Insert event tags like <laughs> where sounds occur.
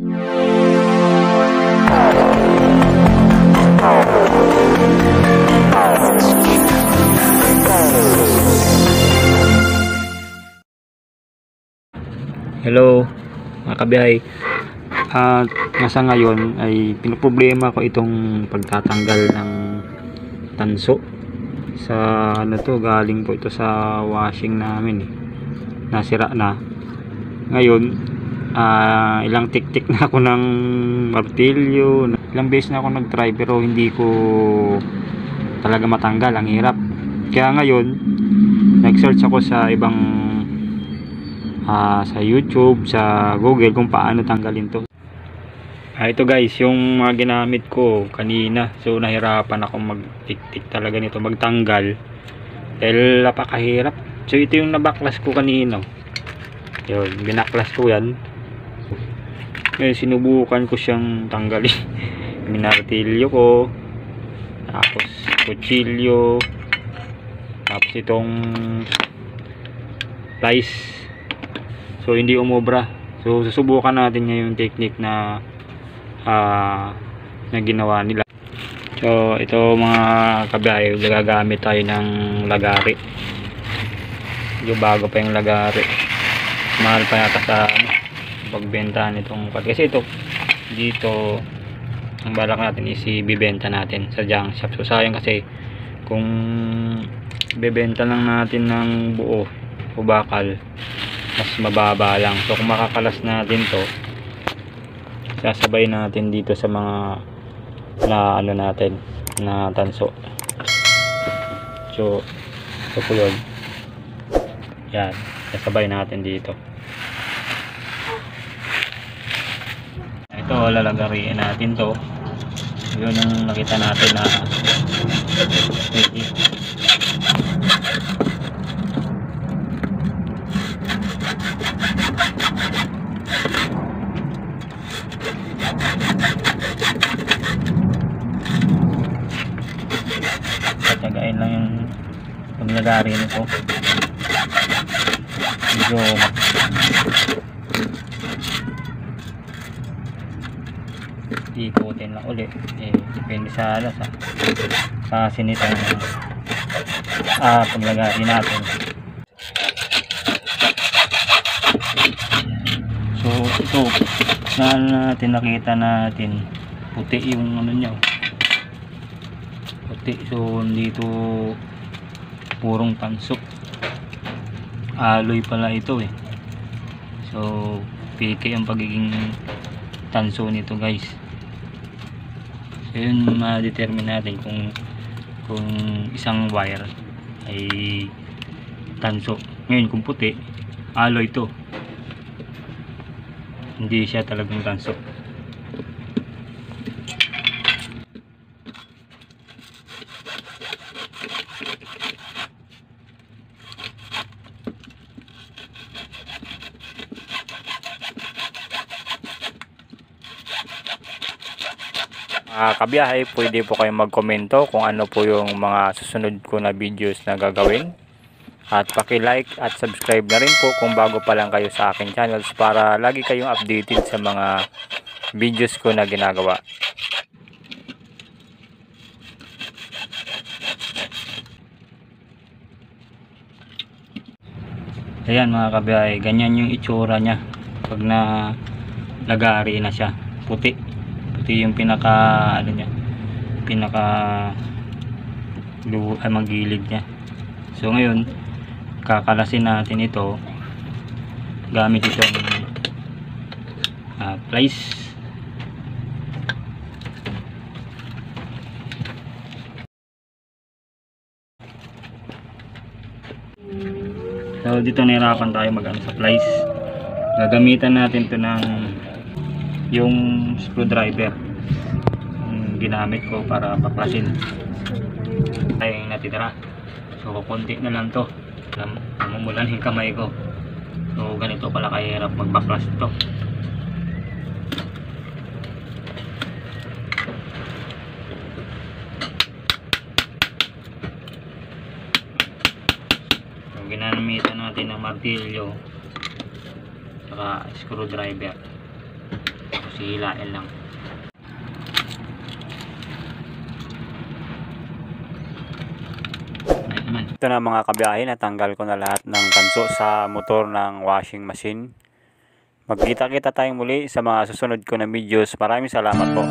Hello mga kabiyahe at nasa ngayon ay pinoproblema ko itong pagtatanggal ng tanso sa ano to galing po ito sa washing namin eh. nasira na ngayon ah, ilang tik-tik na ako ng martilyo ilang beses na ako nag-try pero hindi ko talaga matanggal ang hirap kaya ngayon nag-search ako sa ibang ah, sa YouTube, sa Google kung paano tanggalin to. Ah, ito guys, yung mga ginamit ko kanina. So nahirapan ako magtik-tik talaga nito, magtanggal. Dahil napakahirap. So ito yung nabaklas ko kanina. Yun, binaklas ko yan. Ngayon sinubukan ko siyang tanggalin. <laughs> Minartilyo ko. Tapos kutsilyo. Tapos itong plies So hindi umobra. So susubukan natin ngayon yung technique na ah, na ginawa nila. So ito mga kabiyahe, gagamit tayo ng lagari. Yung bago pa yung lagari. Mahal pa yata sa ano, pagbenta nitong kasi ito dito ang balak natin is ibibenta natin sa junk shop. So sayang kasi kung bebenta lang natin ng buo o bakal mas mababa lang. So kung makakalas natin to sasabay natin dito sa mga na ano natin na tanso. So ito po yun. Yan sasabay natin dito ito lalagariin natin to. Yun ang nakita natin na tatagain lang yung paglagari nito. Medyo ikutin lang ulit. Eh, depende sa ano sa sa sinitang ah paglagari natin. So ito na natin nakita natin puti yung ano niya. Puti. So dito purong pansok. Aloy pala ito eh. So piki ang pagiging tanso nito guys so yun ma-determine natin kung kung isang wire ay tanso. Ngayon kung puti aloy to. Hindi siya talagang tanso mga kabiyahe, pwede po kayong magkomento kung ano po yung mga susunod ko na videos na gagawin. At paki-like at subscribe na rin po kung bago pa lang kayo sa akin channels para lagi kayong updated sa mga videos ko na ginagawa. Ayan mga kabiyahe, ganyan yung itsura niya pag na lagari na siya. Puti. Puti yung pinaka ano niya. Pinaka luho ay magilid niya. So ngayon, kakalasin natin ito gamit itong uh, plies. So dito nahirapan tayo mag ano, sa plies. Gagamitan natin to ng yung screwdriver. Yung ginamit ko para paklasin. Tayo yung natitira. So kukunti na lang to. Nam namumulan yung kamay ko. So ganito pala kahirap magbaklas ito. So ginamitan natin ng martilyo saka screwdriver. Tapos hilain lang. Ito na mga kabiyahe, natanggal ko na lahat ng tanso sa motor ng washing machine. Magkita-kita tayong muli sa mga susunod ko na videos. Maraming salamat po.